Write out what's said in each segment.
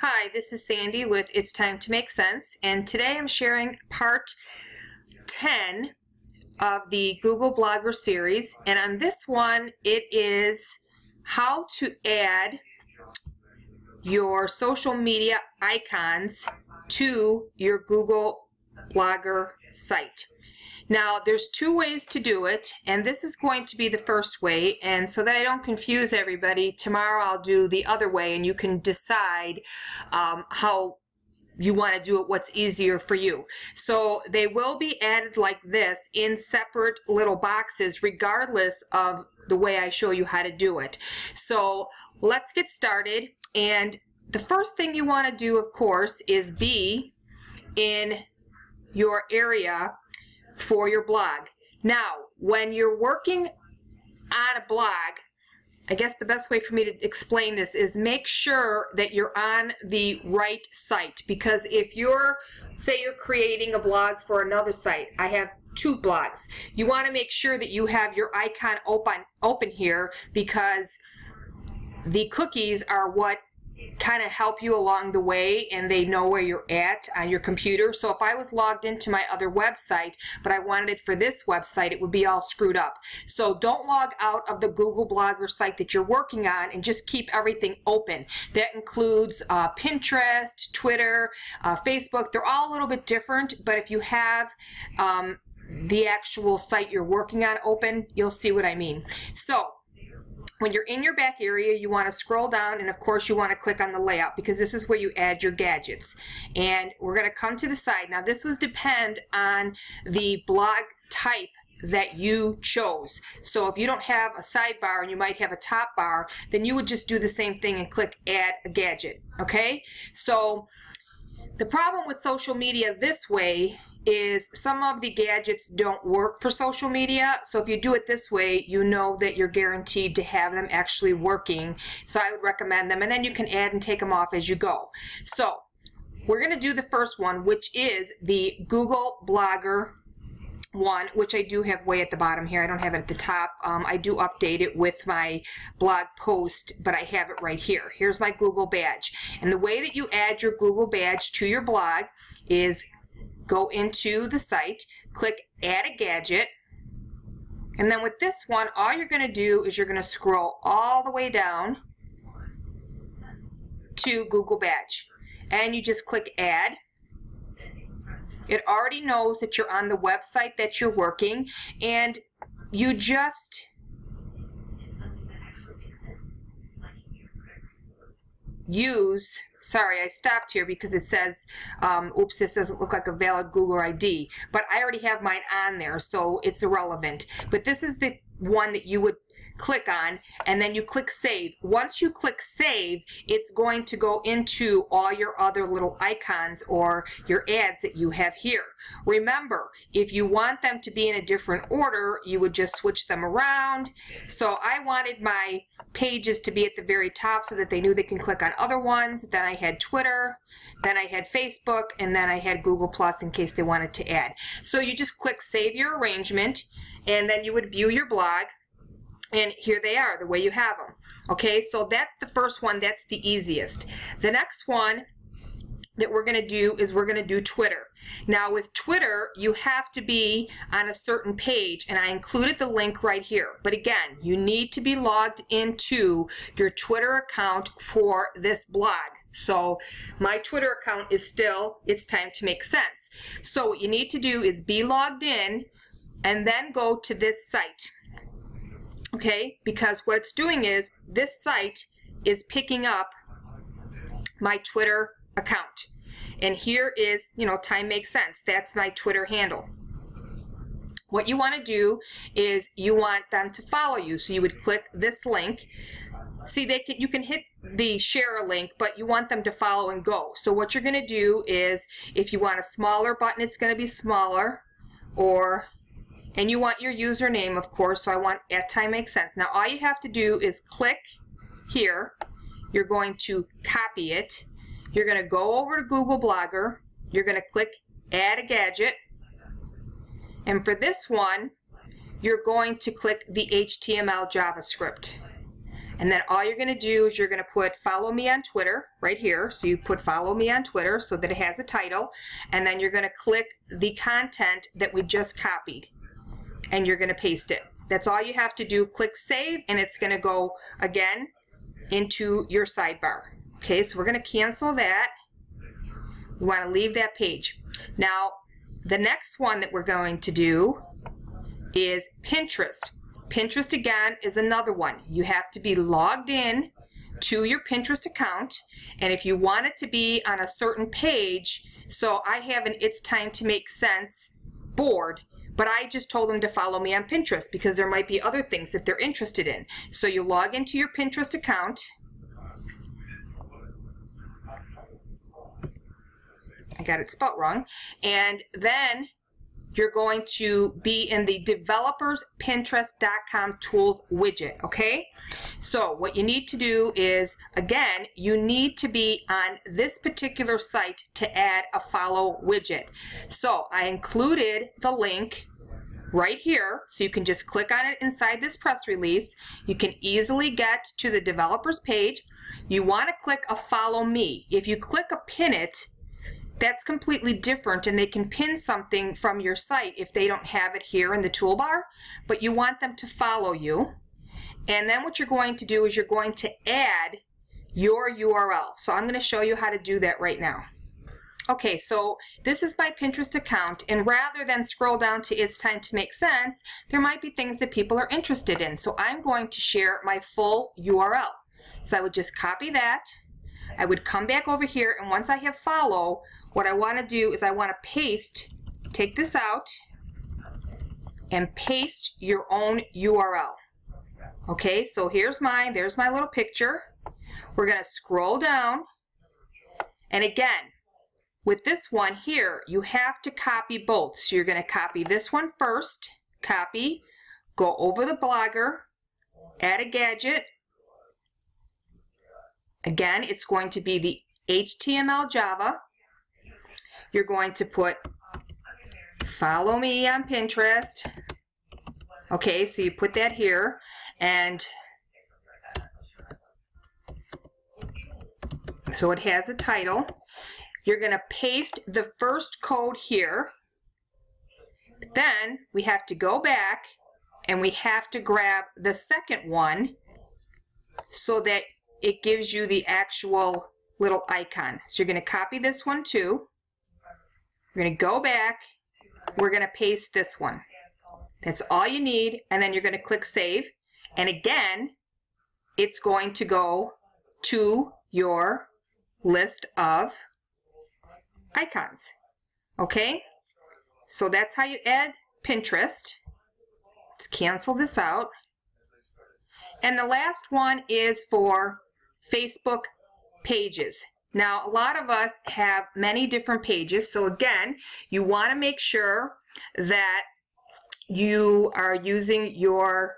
Hi, this is Sandy with It's Time to Make Cents, and today I'm sharing part 10 of the Google Blogger series, and on this one it is how to add your social media icons to your Google Blogger site. Now, there's two ways to do it, and this is going to be the first way, and so that I don't confuse everybody, tomorrow I'll do the other way, and you can decide um, how you want to do it, what's easier for you. So they will be added like this in separate little boxes, regardless of the way I show you how to do it. So let's get started, and the first thing you want to do, of course, is be in your area for your blog. Now, when you're working on a blog, I guess the best way for me to explain this is make sure that you're on the right site because if you're, say you're creating a blog for another site, I have two blogs, you want to make sure that you have your icon open, open here because the cookies are what kind of help you along the way and they know where you're at on your computer. So if I was logged into my other website, but I wanted it for this website, it would be all screwed up. So don't log out of the Google Blogger site that you're working on and just keep everything open. That includes uh, Pinterest, Twitter, uh, Facebook. They're all a little bit different, but if you have um, the actual site you're working on open, you'll see what I mean. So when you're in your back area, you want to scroll down and of course you want to click on the layout because this is where you add your gadgets. And we're going to come to the side. Now this was depend on the blog type that you chose. So if you don't have a sidebar and you might have a top bar, then you would just do the same thing and click add a gadget. Okay? So the problem with social media this way is some of the gadgets don't work for social media. So if you do it this way, you know that you're guaranteed to have them actually working. So I would recommend them. And then you can add and take them off as you go. So we're going to do the first one, which is the Google Blogger one, which I do have way at the bottom here. I don't have it at the top. Um, I do update it with my blog post, but I have it right here. Here's my Google badge. And the way that you add your Google badge to your blog is go into the site, click Add a Gadget, and then with this one, all you're going to do is you're going to scroll all the way down to Google Badge. And you just click Add. It already knows that you're on the website that you're working, and you just use sorry I stopped here because it says um, oops this doesn't look like a valid Google ID but I already have mine on there so it's irrelevant. But this is the one that you would click on and then you click save. Once you click save, it's going to go into all your other little icons or your ads that you have here. Remember, if you want them to be in a different order, you would just switch them around. So I wanted my pages to be at the very top so that they knew they can click on other ones. Then I had Twitter, then I had Facebook, and then I had Google Plus in case they wanted to add. So you just click save your arrangement and then you would view your blog and here they are the way you have them okay so that's the first one that's the easiest the next one that we're going to do is we're going to do Twitter. Now with Twitter, you have to be on a certain page and I included the link right here. But again, you need to be logged into your Twitter account for this blog. So my Twitter account is still, it's time to make cents. So what you need to do is be logged in and then go to this site okay? Because what it's doing is this site is picking up my Twitter account. And here is, you know, time makes cents. That's my Twitter handle. What you want to do is you want them to follow you. So you would click this link. See, they can, you can hit the share a link, but you want them to follow and go. So what you're going to do is if you want a smaller button, it's going to be smaller. Or and you want your username, of course, so I want at time makes cents. Now all you have to do is click here. You're going to copy it. You're going to go over to Google Blogger. You're going to click Add a Gadget. And for this one, you're going to click the HTML JavaScript. And then all you're going to do is you're going to put follow me on Twitter right here. So you put follow me on Twitter so that it has a title. And then you're going to click the content that we just copied. And you're going to paste it. That's all you have to do. Click save and it's going to go again into your sidebar. Okay, so we're going to cancel that. We want to leave that page. Now, the next one that we're going to do is Pinterest. Pinterest again is another one. You have to be logged in to your Pinterest account and if you want it to be on a certain page, so I have an It's Time to Make Cents board, but I just told them to follow me on Pinterest because there might be other things that they're interested in. So you log into your Pinterest account. I got it spelled wrong. And then you're going to be in the developers pinterest.com tools widget okay so what you need to do is again you need to be on this particular site to add a follow widget so I included the link right here so you can just click on it inside this press release you can easily get to the developers page you want to click a follow me if you click a pin it that's completely different and they can pin something from your site if they don't have it here in the toolbar, but you want them to follow you. And then what you're going to do is you're going to add your URL. So I'm going to show you how to do that right now. Okay, so this is my Pinterest account, and rather than scroll down to It's Time to Make Cents, there might be things that people are interested in. So I'm going to share my full URL. So I would just copy that, I would come back over here and once I have follow, what I want to do is I want to paste, take this out, and paste your own URL. Okay, so here's mine, there's my little picture. We're going to scroll down, and again, with this one here, you have to copy both. So you're going to copy this one first, copy, go over the blogger, add a gadget, Again, it's going to be the HTML Java. You're going to put follow me on Pinterest. Okay, so you put that here and so it has a title. You're going to paste the first code here. Then we have to go back and we have to grab the second one so that it gives you the actual little icon. So you're going to copy this one too. We're going to go back. We're going to paste this one. That's all you need. And then you're going to click Save. And again, it's going to go to your list of icons. Okay? So that's how you add Pinterest. Let's cancel this out. And the last one is for Facebook pages. Now, a lot of us have many different pages. So again, you want to make sure that you are using your,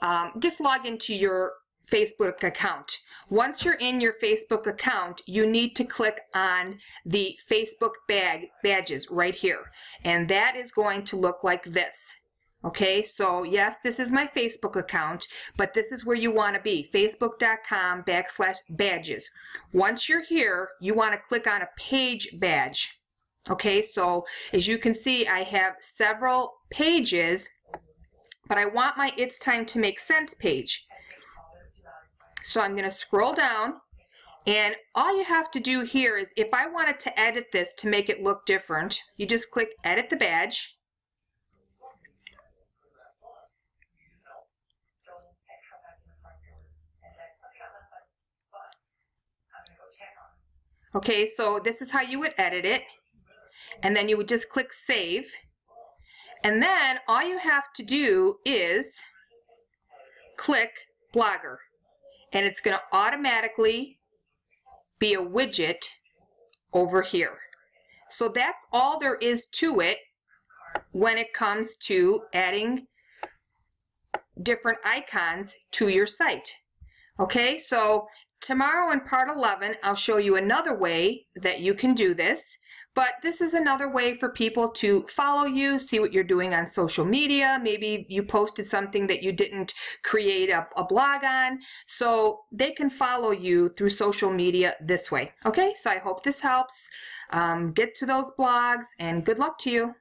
um, just log into your Facebook account. Once you're in your Facebook account, you need to click on the Facebook bag badges right here. And that is going to look like this. Okay, so yes, this is my Facebook account, but this is where you want to be, facebook.com backslash badges. Once you're here, you want to click on a page badge. Okay, so as you can see, I have several pages, but I want my It's Time to Make Cents page. So I'm going to scroll down, and all you have to do here is if I wanted to edit this to make it look different, you just click Edit the Badge, Okay, so this is how you would edit it. And then you would just click Save. And then all you have to do is click Blogger. And it's going to automatically be a widget over here. So that's all there is to it when it comes to adding different icons to your site. Okay, so Tomorrow in part 11, I'll show you another way that you can do this, but this is another way for people to follow you, see what you're doing on social media. Maybe you posted something that you didn't create a, a blog on, so they can follow you through social media this way. Okay, so I hope this helps. Um, get to those blogs and good luck to you.